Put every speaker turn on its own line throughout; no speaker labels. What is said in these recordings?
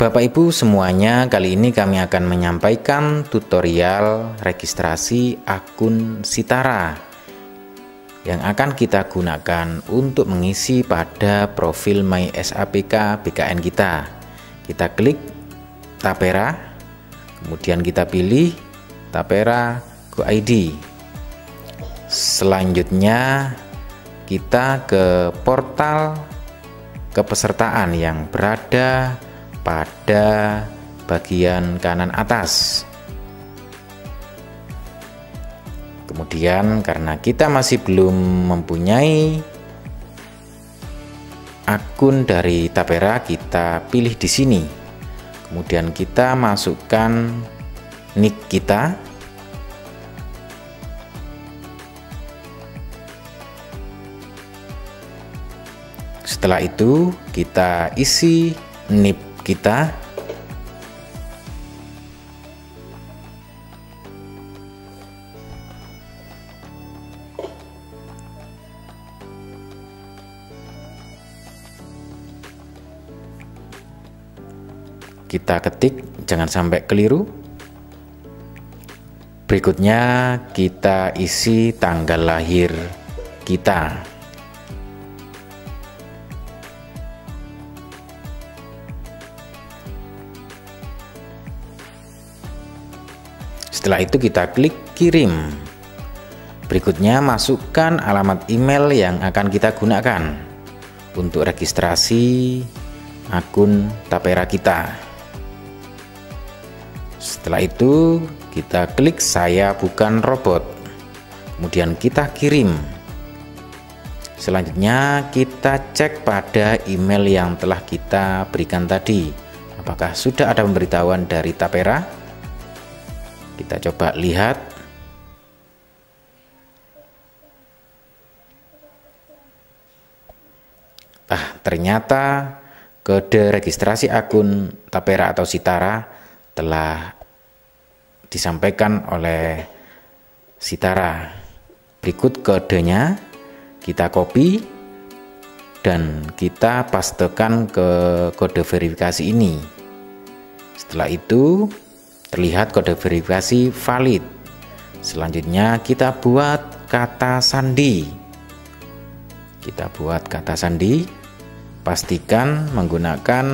Bapak Ibu semuanya, kali ini kami akan menyampaikan tutorial registrasi akun Sitara yang akan kita gunakan untuk mengisi pada profil My SAPK BKN kita. Kita klik Tapera, kemudian kita pilih Tapera Go ID. Selanjutnya kita ke portal kepesertaan yang berada pada bagian kanan atas. Kemudian karena kita masih belum mempunyai akun dari Tapera, kita pilih di sini. Kemudian kita masukkan nick kita. Setelah itu kita isi NIP kita. Kita ketik jangan sampai keliru. Berikutnya kita isi tanggal lahir kita Setelah itu kita klik kirim. Berikutnya masukkan alamat email yang akan kita gunakan untuk registrasi akun Tapera kita. Setelah itu kita klik saya bukan robot. Kemudian kita kirim. Selanjutnya kita cek pada email yang telah kita berikan tadi. Apakah sudah ada pemberitahuan dari Tapera? Kita coba lihat. Ah, ternyata kode registrasi akun Tapera atau Sitara telah disampaikan oleh Sitara. Berikut kodenya kita copy dan kita pastekan ke kode verifikasi ini. Setelah itu Terlihat kode verifikasi valid. Selanjutnya kita buat kata sandi. Kita buat kata sandi. Pastikan menggunakan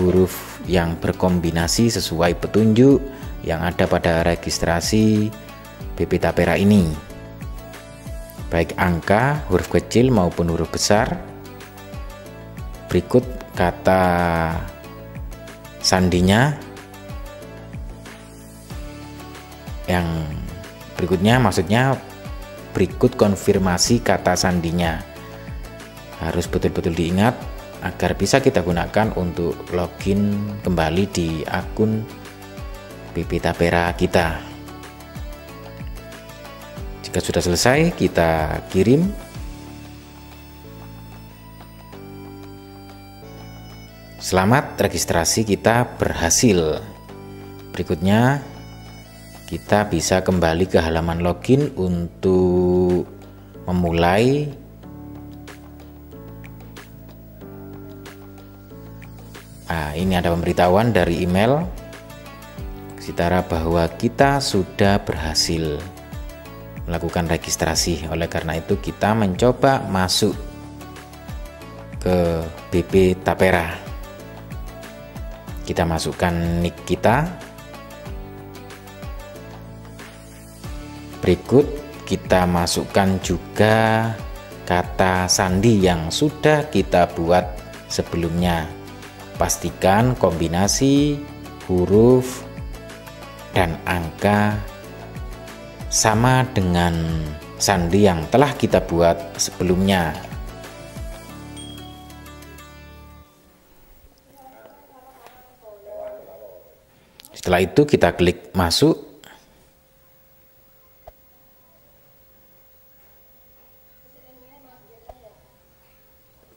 huruf yang berkombinasi sesuai petunjuk yang ada pada registrasi BP Tapera ini. Baik angka, huruf kecil maupun huruf besar. Berikut kata sandinya yang berikutnya maksudnya berikut konfirmasi kata sandinya. Harus betul-betul diingat agar bisa kita gunakan untuk login kembali di akun BP Tapera kita. Jika sudah selesai kita kirim. Selamat registrasi kita berhasil. Berikutnya kita bisa kembali ke halaman login untuk memulai Nah, ini ada pemberitahuan dari email Sitara bahwa kita sudah berhasil melakukan registrasi. Oleh karena itu kita mencoba masuk ke BP Tapera. Kita masukkan nick kita Berikut kita masukkan juga kata sandi yang sudah kita buat sebelumnya. Pastikan kombinasi huruf dan angka sama dengan sandi yang telah kita buat sebelumnya. Setelah itu kita klik masuk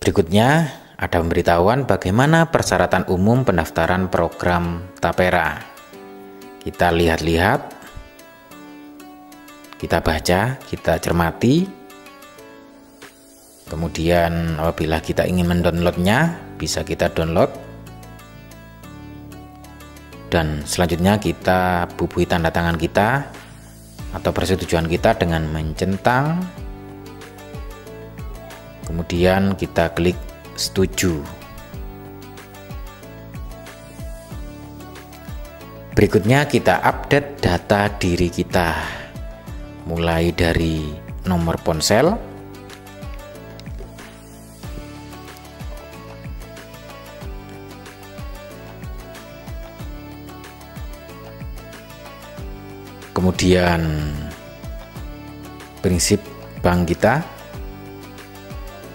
Berikutnya ada pemberitahuan bagaimana persyaratan umum pendaftaran program Tapera. Kita lihat-lihat, kita baca, kita cermati. Kemudian apabila kita ingin mendownloadnya, bisa kita download. dan selanjutnya kita bubui tanda tangan kita atau persetujuan kita dengan mencentang kemudian kita klik setuju. Berikutnya kita update data diri kita. Mulai dari nomor ponsel. Kemudian prinsip bank kita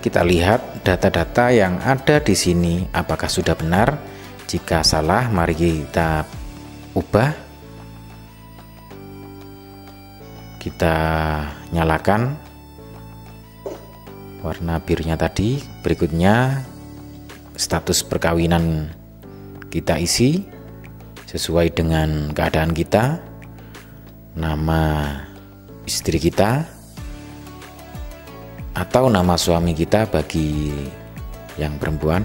kita lihat data-data yang ada di sini. Apakah sudah benar? Jika salah mari kita ubah. Kita nyalakan warna birunya tadi. Berikutnya status perkawinan kita isi sesuai dengan keadaan kita. Nama istri kita atau nama suami kita bagi yang perempuan.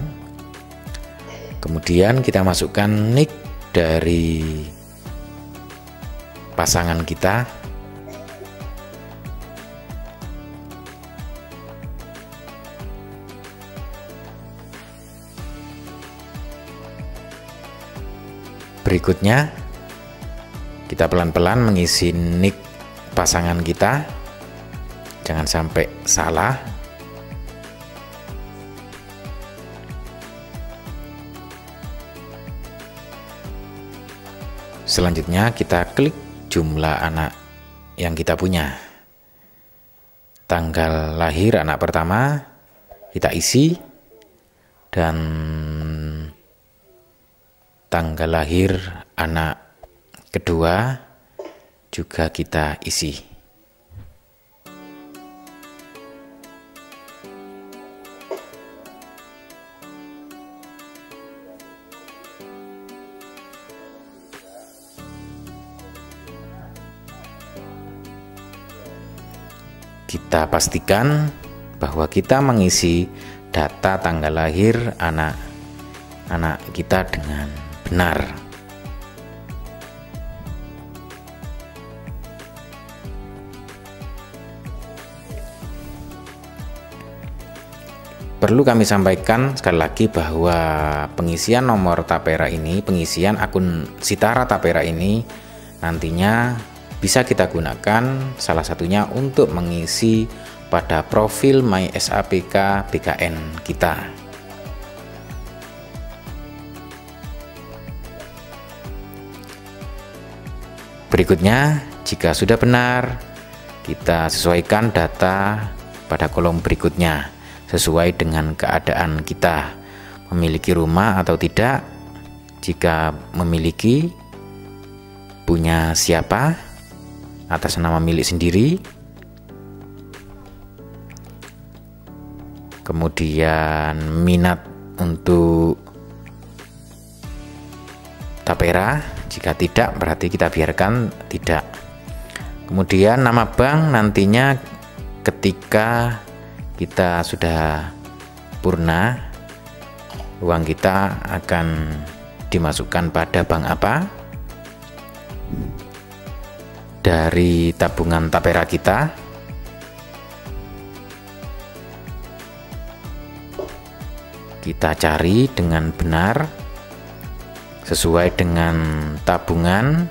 Kemudian kita masukkan nick dari pasangan kita. Berikutnya kita pelan-pelan mengisi nick pasangan kita. Jangan sampai salah. Selanjutnya kita klik jumlah anak yang kita punya. Tanggal lahir anak pertama kita isi dan tanggal lahir anak kedua juga kita isi. Kita pastikan bahwa kita mengisi data tanggal lahir anak anak kita dengan benar. Perlu kami sampaikan sekali lagi bahwa pengisian nomor Tapera ini, pengisian akun Sitara Tapera ini nantinya bisa kita gunakan salah satunya untuk mengisi pada profil MySAPK BKN kita. Berikutnya, jika sudah benar, kita sesuaikan data pada kolom berikutnya sesuai dengan keadaan kita. Memiliki rumah atau tidak? Jika memiliki punya siapa atas nama milik sendiri. Kemudian minat untuk tapera jika tidak berarti kita biarkan tidak. Kemudian nama bank nantinya ketika kita sudah purna uang kita akan dimasukkan pada bank apa dari tabungan tapera kita kita cari dengan benar sesuai dengan tabungan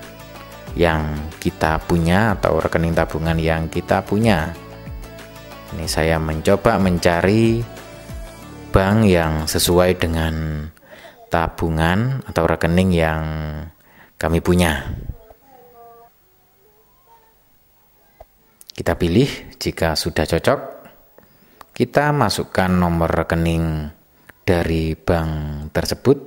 yang kita punya atau rekening tabungan yang kita punya ini saya mencoba mencari bank yang sesuai dengan tabungan atau rekening yang kami punya. Kita pilih jika sudah cocok, kita masukkan nomor rekening dari bank tersebut.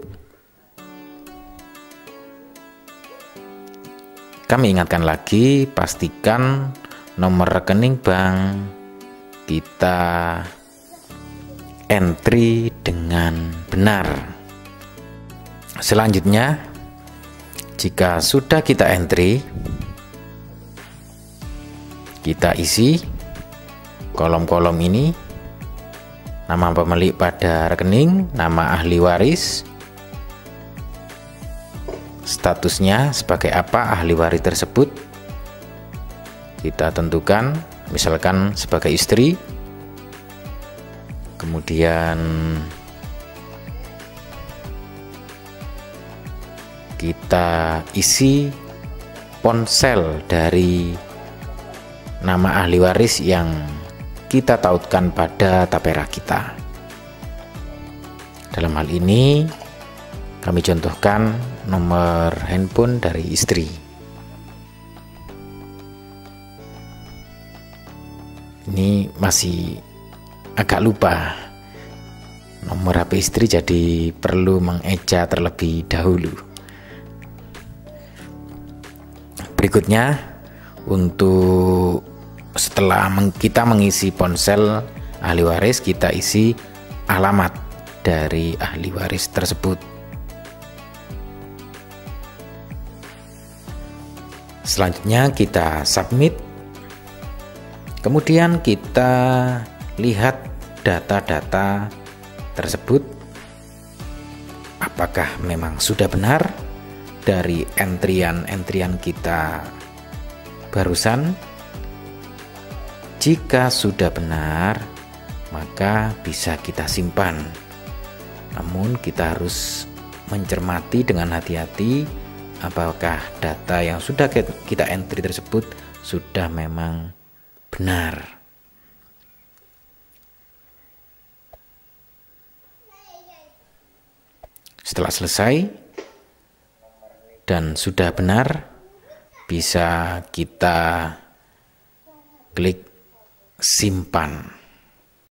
Kami ingatkan lagi, pastikan nomor rekening bank kita entry dengan benar. Selanjutnya, jika sudah kita entry, kita isi kolom-kolom ini. Nama pemilik pada rekening, nama ahli waris, statusnya sebagai apa ahli waris tersebut? Kita tentukan misalkan sebagai istri. Kemudian kita isi ponsel dari nama ahli waris yang kita tautkan pada tapera kita. Dalam hal ini, kami contohkan nomor handphone dari istri. Ini masih agak lupa nomor HP istri jadi perlu mengeja terlebih dahulu. Berikutnya untuk setelah kita mengisi ponsel ahli waris kita isi alamat dari ahli waris tersebut. Selanjutnya kita submit. Kemudian kita lihat data-data tersebut apakah memang sudah benar dari entrian-entrian kita barusan jika sudah benar maka bisa kita simpan namun kita harus mencermati dengan hati-hati apakah data yang sudah kita entry tersebut sudah memang benar. Setelah selesai dan sudah benar, bisa kita klik simpan.